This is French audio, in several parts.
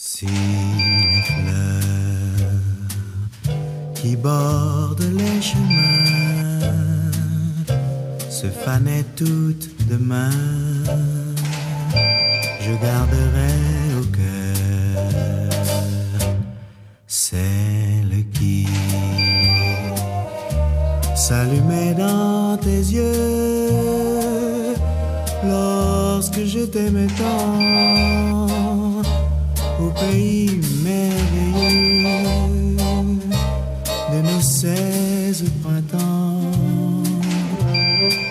Si les fleurs qui bordent les chemins se fanaient toutes demain, je garderai au cœur celle qui s'allumait dans tes yeux lorsque je t'aimais tant seize printemps,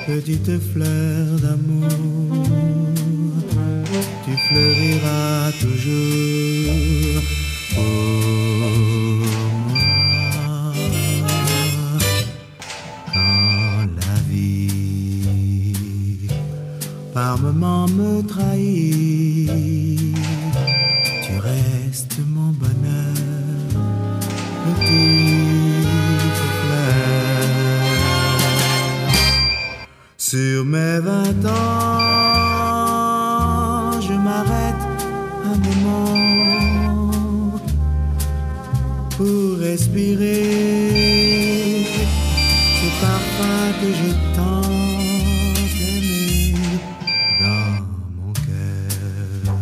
petite fleur d'amour, tu fleuriras toujours pour moi. Quand la vie par moments me trahit, Sur mes vingt ans, je m'arrête un moment pour respirer ce parfum que j'ai tant aimé dans mon cœur.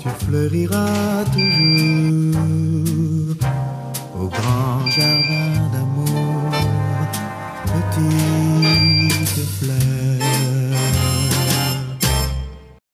Tu fleuriras toujours au grand jardin.